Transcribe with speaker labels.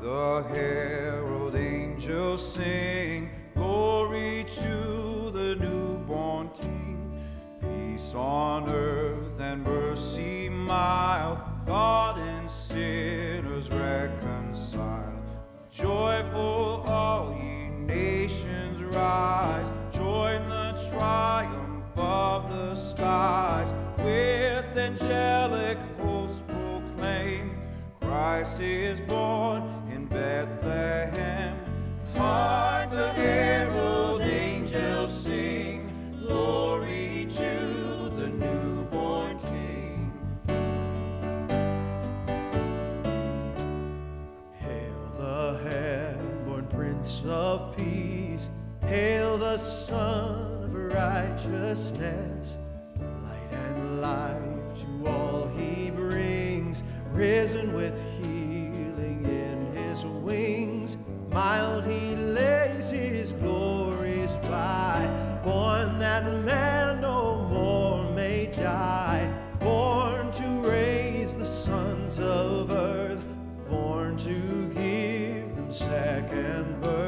Speaker 1: the herald angels sing, Glory to the newborn King. Peace on earth and mercy mild, God and sinners reconciled. Joyful all ye nations rise, join the triumph of the skies. With angelic Christ is born in Bethlehem. Hark the herald angels sing, glory to the newborn King.
Speaker 2: Hail the head-born Prince of Peace. Hail the Sun of Righteousness. risen with healing in his wings. Mild he lays his glories by, born that man no more may die, born to raise the sons of earth, born to give them second birth.